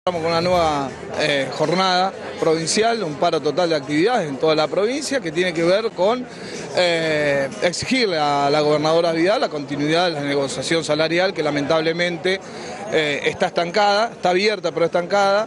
Estamos con una nueva eh, jornada provincial, un paro total de actividades en toda la provincia que tiene que ver con eh, exigirle a la gobernadora Vidal la continuidad de la negociación salarial que lamentablemente eh, está estancada, está abierta pero estancada,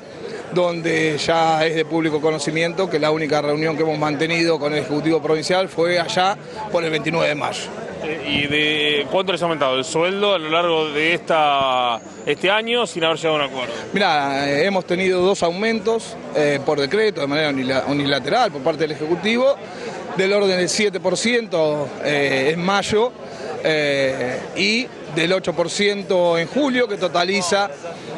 donde ya es de público conocimiento que la única reunión que hemos mantenido con el Ejecutivo Provincial fue allá por el 29 de mayo. ¿Y de cuánto les ha aumentado el sueldo a lo largo de esta, este año sin haber llegado a un acuerdo? Mira, eh, hemos tenido dos aumentos eh, por decreto, de manera unila- unilateral por parte del Ejecutivo, del orden del 7% eh, en mayo eh, y del 8% en julio, que totaliza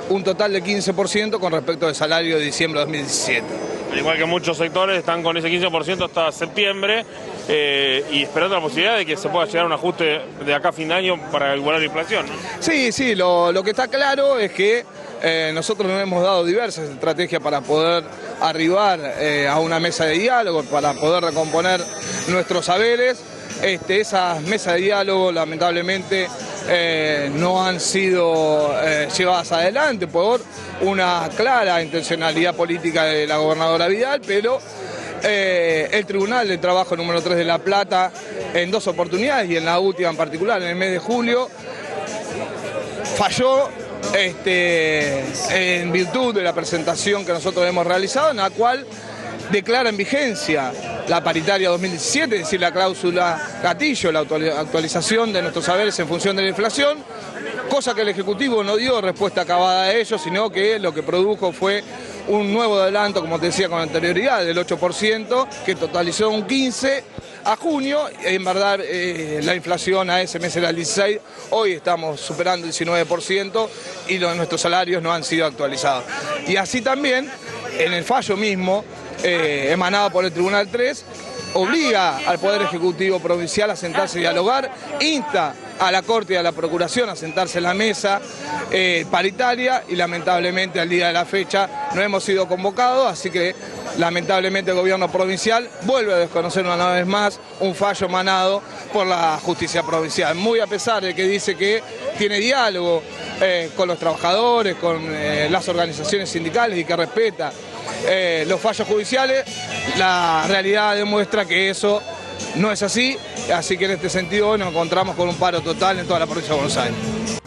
un total de 15% con respecto al salario de diciembre de 2017. Al igual que muchos sectores están con ese 15% hasta septiembre eh, y esperando la posibilidad de que se pueda llegar a un ajuste de acá a fin de año para igualar la inflación. Sí, sí, lo, lo que está claro es que eh, nosotros nos hemos dado diversas estrategias para poder arribar eh, a una mesa de diálogo, para poder recomponer nuestros saberes. Este, esas mesas de diálogo lamentablemente no han sido llevadas adelante por una clara intencionalidad política de la gobernadora Vidal, pero eh, el Tribunal de Trabajo número 3 de La Plata en dos oportunidades y en la última en particular en el mes de julio falló este, en virtud de la presentación que nosotros hemos realizado, en la cual declara en vigencia la paritaria 2017, es decir, la cláusula gatillo, la actuali- actualización de nuestros saberes en función de la inflación, cosa que el Ejecutivo no dio respuesta acabada a ello, sino que lo que produjo fue un nuevo adelanto, como te decía con anterioridad, del 8%, que totalizó un 15% a junio, en verdad eh, la inflación a ese mes era el 16, hoy estamos superando el 19% y nuestros salarios no han sido actualizados. Y así también, en el fallo mismo, eh, emanado por el Tribunal 3, obliga al Poder Ejecutivo Provincial a sentarse y dialogar, insta a la Corte y a la Procuración a sentarse en la mesa eh, paritaria y lamentablemente al día de la fecha no hemos sido convocados, así que lamentablemente el gobierno provincial vuelve a desconocer una vez más un fallo emanado por la justicia provincial, muy a pesar de que dice que tiene diálogo eh, con los trabajadores, con eh, las organizaciones sindicales y que respeta los fallos judiciales, la realidad demuestra que eso no es así, así que en este sentido hoy nos encontramos con un paro total en toda la provincia de Buenos Aires.